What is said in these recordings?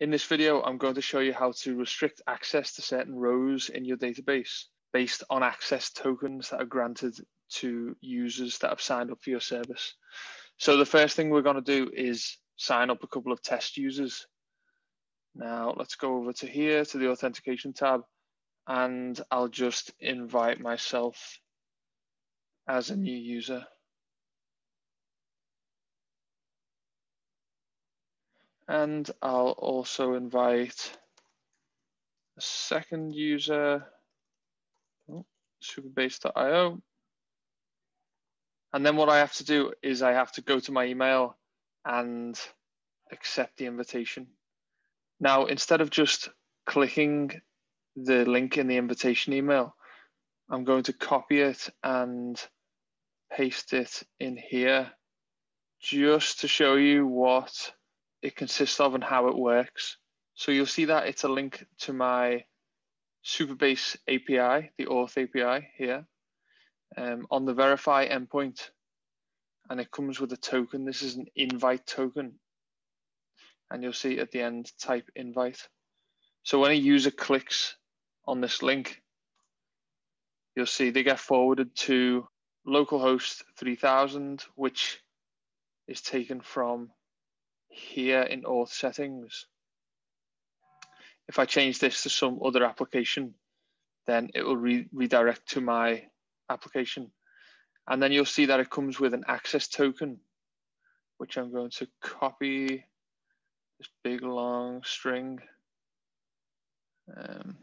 In this video, I'm going to show you how to restrict access to certain rows in your database based on access tokens that are granted to users that have signed up for your service. So the first thing we're going to do is sign up a couple of test users. Now let's go over to here to the authentication tab and I'll just invite myself as a new user. And I'll also invite a second user, oh, supabase.io. And then what I have to do is I have to go to my email and accept the invitation. Now, instead of just clicking the link in the invitation email, I'm going to copy it and paste it in here just to show you what it consists of and how it works. So you'll see that it's a link to my Supabase API, the auth API here, um, on the verify endpoint. And it comes with a token. This is an invite token. And you'll see at the end, type invite. So when a user clicks on this link, you'll see they get forwarded to localhost 3000, which is taken from here in auth settings. If I change this to some other application, then it will re redirect to my application. And then you'll see that it comes with an access token, which I'm going to copy this big long string. Um,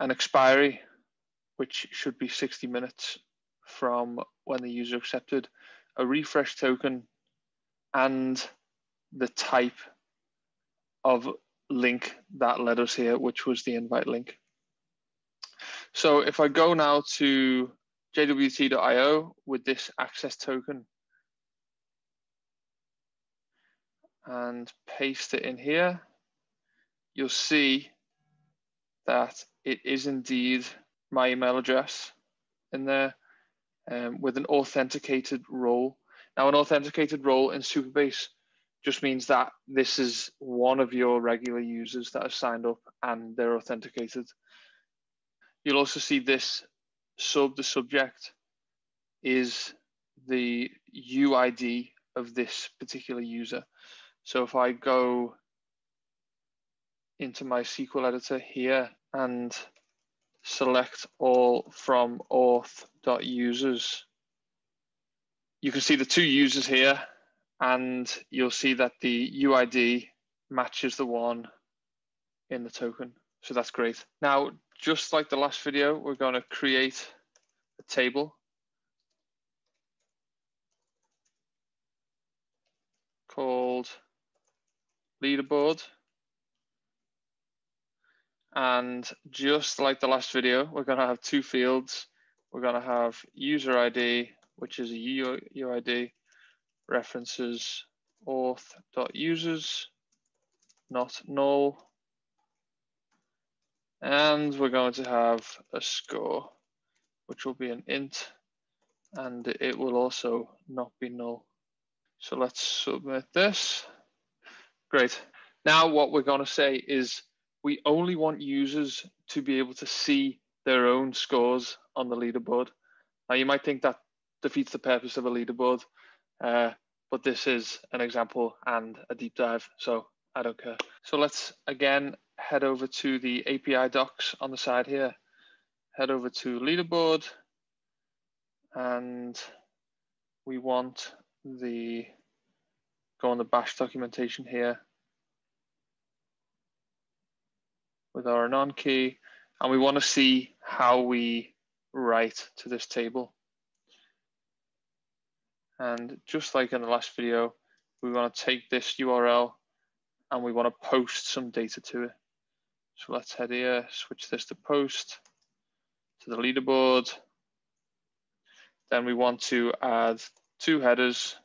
an expiry, which should be 60 minutes from when the user accepted, a refresh token, and the type of link that led us here, which was the invite link. So if I go now to jwt.io with this access token and paste it in here, you'll see that it is indeed my email address in there um, with an authenticated role now, an authenticated role in Supabase just means that this is one of your regular users that have signed up and they're authenticated. You'll also see this sub, the subject is the UID of this particular user. So if I go into my SQL editor here and select all from auth.users, you can see the two users here and you'll see that the UID matches the one in the token. So that's great. Now, just like the last video, we're going to create a table called leaderboard. And just like the last video, we're going to have two fields. We're going to have user ID which is a UID references auth.users, not null. And we're going to have a score, which will be an int, and it will also not be null. So let's submit this. Great. Now what we're going to say is we only want users to be able to see their own scores on the leaderboard. Now you might think that defeats the purpose of a leaderboard. Uh, but this is an example and a deep dive, so I don't care. So let's again head over to the API docs on the side here. Head over to leaderboard and we want the go on the bash documentation here with our anon key and we want to see how we write to this table. And just like in the last video, we want to take this URL and we want to post some data to it. So let's head here, switch this to post to the leaderboard. Then we want to add two headers,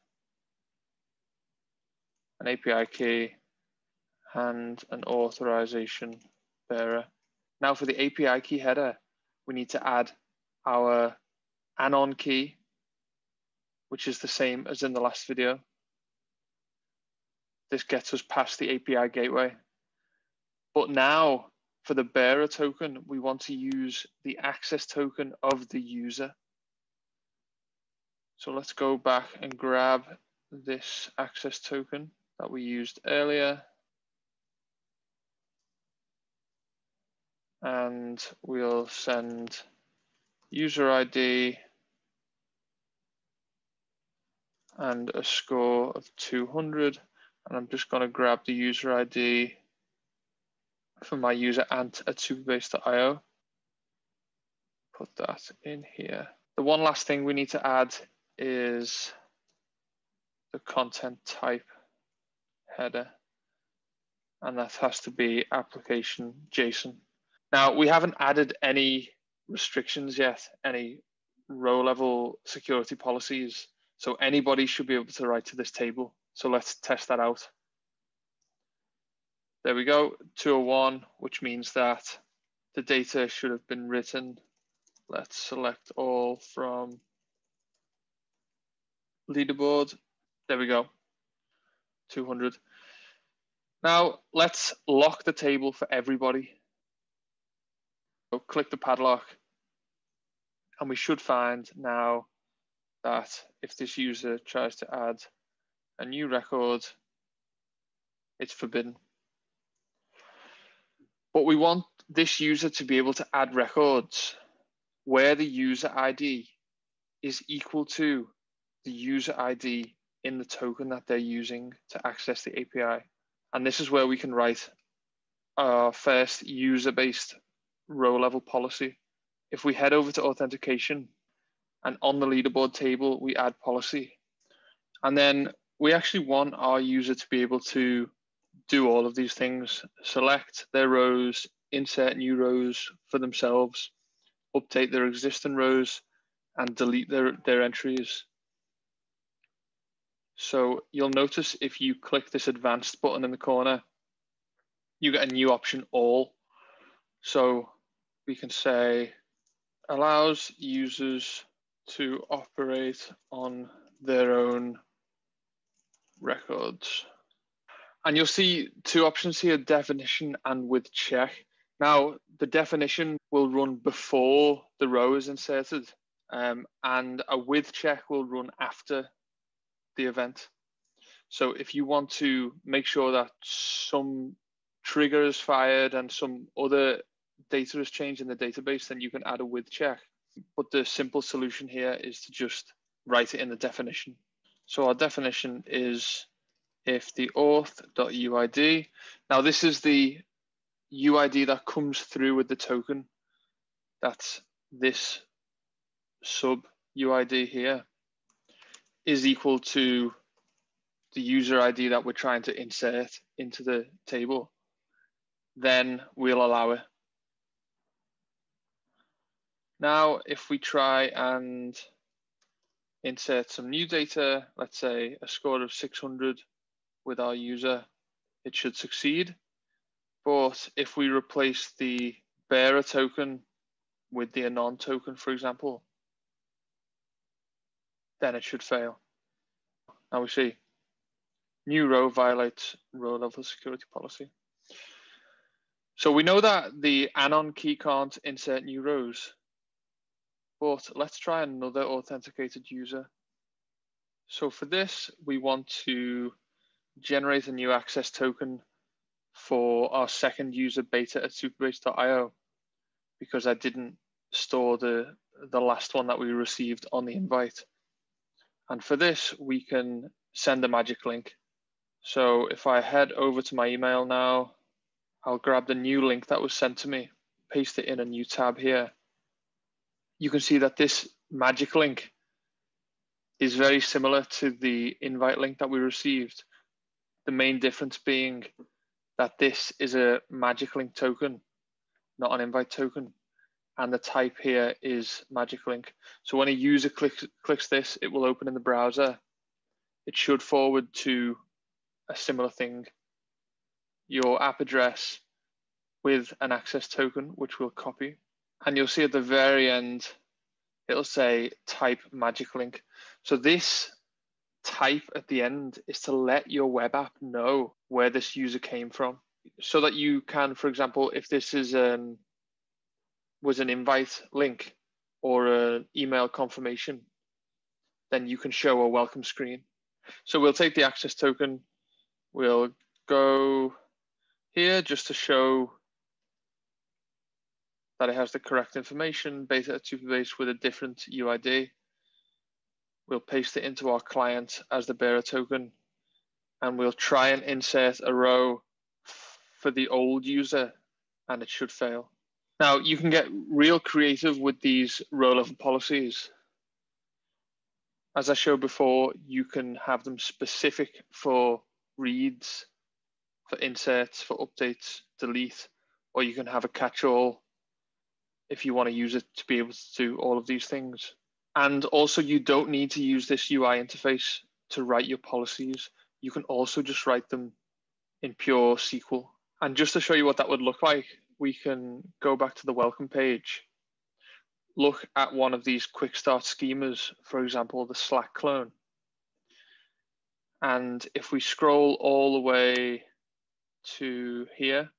an API key, and an authorization bearer. Now for the API key header, we need to add our anon key which is the same as in the last video. this gets us past the API gateway. But now for the bearer token, we want to use the access token of the user. So let's go back and grab this access token that we used earlier. And we'll send user ID and a score of 200. And I'm just going to grab the user ID for my user ant at supabase.io. Put that in here. The one last thing we need to add is the content type header. And that has to be application JSON. Now, we haven't added any restrictions yet, any row level security policies. So anybody should be able to write to this table. So let's test that out. There we go, 201, which means that the data should have been written. Let's select all from leaderboard. There we go, 200. Now let's lock the table for everybody. So click the padlock and we should find now that if this user tries to add a new record, it's forbidden. But we want this user to be able to add records where the user ID is equal to the user ID in the token that they're using to access the API. And this is where we can write our first user-based row level policy. If we head over to authentication and on the leaderboard table, we add policy. And then we actually want our user to be able to do all of these things, select their rows, insert new rows for themselves, update their existing rows, and delete their, their entries. So you'll notice if you click this advanced button in the corner, you get a new option, all. So we can say allows users to operate on their own records. And you'll see two options here, definition and with check. Now, the definition will run before the row is inserted, um, and a with check will run after the event. So if you want to make sure that some trigger is fired and some other data is changed in the database, then you can add a with check. But the simple solution here is to just write it in the definition. So our definition is if the auth.uid. Now this is the UID that comes through with the token. That's this sub UID here is equal to the user ID that we're trying to insert into the table, then we'll allow it. Now, if we try and insert some new data, let's say a score of 600 with our user, it should succeed. But if we replace the bearer token with the anon token, for example, then it should fail. Now we see new row violates row level security policy. So we know that the anon key can't insert new rows, but let's try another authenticated user. So for this, we want to generate a new access token for our second user beta at supabase.io because I didn't store the, the last one that we received on the invite. And for this, we can send a magic link. So if I head over to my email now, I'll grab the new link that was sent to me, paste it in a new tab here. You can see that this magic link is very similar to the invite link that we received. The main difference being that this is a magic link token, not an invite token. And the type here is magic link. So when a user clicks, clicks this, it will open in the browser. It should forward to a similar thing, your app address with an access token, which we'll copy. And you'll see at the very end, it'll say type magic link. So this type at the end is to let your web app know where this user came from so that you can, for example, if this is an was an invite link or an email confirmation, then you can show a welcome screen. So we'll take the access token, we'll go here just to show that it has the correct information, beta at Supabase with a different UID. We'll paste it into our client as the bearer token, and we'll try and insert a row for the old user, and it should fail. Now, you can get real creative with these row level policies. As I showed before, you can have them specific for reads, for inserts, for updates, delete, or you can have a catch-all if you want to use it to be able to do all of these things. And also you don't need to use this UI interface to write your policies. You can also just write them in pure SQL. And just to show you what that would look like, we can go back to the welcome page, look at one of these quick start schemas, for example, the Slack clone. And if we scroll all the way to here,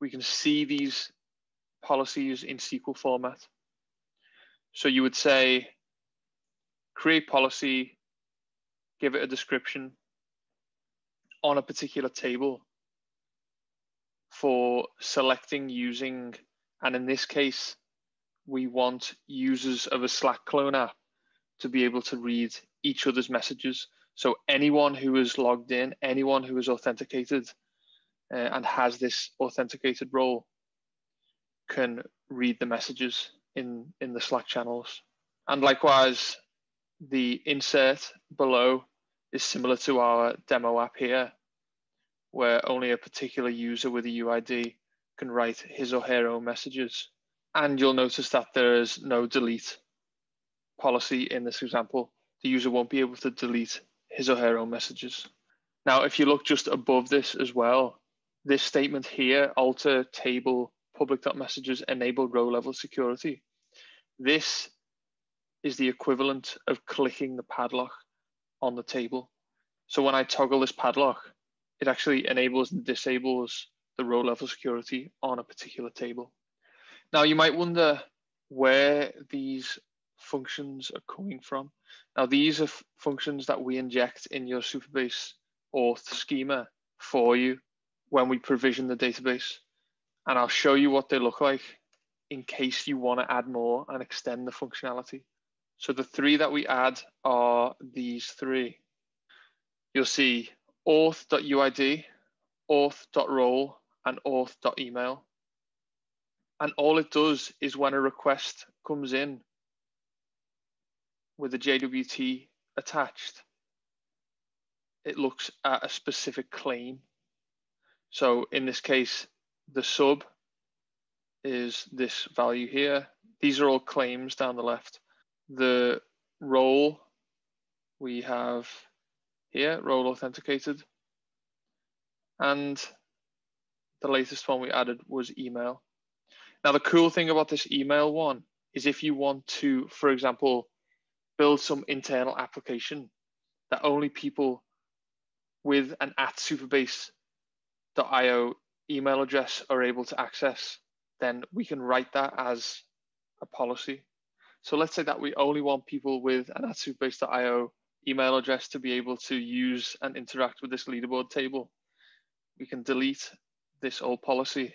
we can see these policies in SQL format. So you would say, create policy, give it a description on a particular table for selecting using, and in this case, we want users of a Slack clone app to be able to read each other's messages. So anyone who is logged in, anyone who is authenticated uh, and has this authenticated role can read the messages in, in the Slack channels. And likewise, the insert below is similar to our demo app here, where only a particular user with a UID can write his or her own messages. And you'll notice that there is no delete policy in this example. The user won't be able to delete his or her own messages. Now, if you look just above this as well, this statement here, alter table public.messages enable row level security. This is the equivalent of clicking the padlock on the table. So when I toggle this padlock, it actually enables and disables the row level security on a particular table. Now you might wonder where these functions are coming from. Now these are functions that we inject in your Supabase auth schema for you when we provision the database and I'll show you what they look like in case you want to add more and extend the functionality. So the three that we add are these three. You'll see auth.uid, auth.role, and auth.email. And all it does is when a request comes in with a JWT attached, it looks at a specific claim. So in this case, the sub is this value here. These are all claims down the left. The role we have here, role authenticated. And the latest one we added was email. Now, the cool thing about this email one is if you want to, for example, build some internal application that only people with an at supabase.io email address are able to access, then we can write that as a policy. So let's say that we only want people with an at supabase.io email address to be able to use and interact with this leaderboard table. We can delete this old policy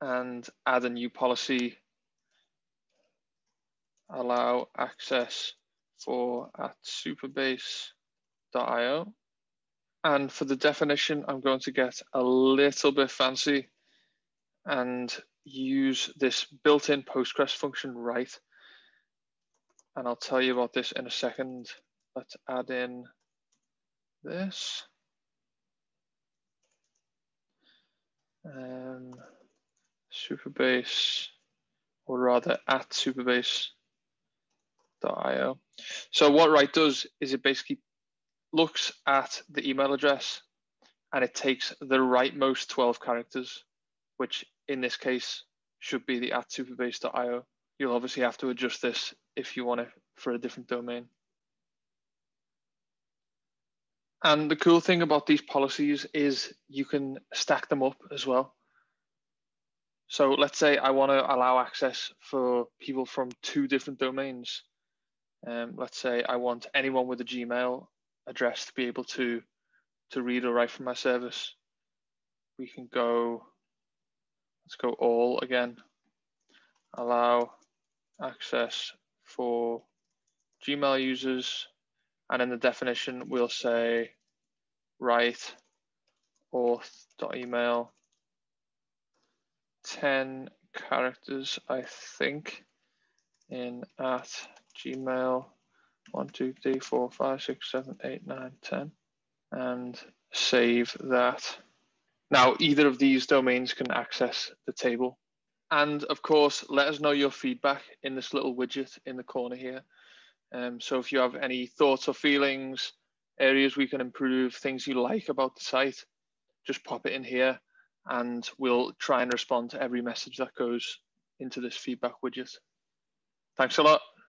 and add a new policy, allow access for at supabase.io. And for the definition, I'm going to get a little bit fancy and use this built-in Postgres function right. And I'll tell you about this in a second. Let's add in this. Um, Supabase, or rather at supabase.io. So what right does is it basically looks at the email address and it takes the rightmost 12 characters, which in this case should be the at supabase.io. You'll obviously have to adjust this if you want it for a different domain. And the cool thing about these policies is you can stack them up as well. So let's say I want to allow access for people from two different domains. Um, let's say I want anyone with a Gmail address to be able to, to read or write from my service. We can go, let's go all again. Allow access for Gmail users. And in the definition, we'll say right auth.email 10 characters, I think, in at gmail 1, 2, 3, 4, 5, 6, 7, 8, 9, 10, and save that. Now, either of these domains can access the table. And of course, let us know your feedback in this little widget in the corner here. Um, so if you have any thoughts or feelings, areas we can improve, things you like about the site, just pop it in here and we'll try and respond to every message that goes into this feedback widget. Thanks a lot.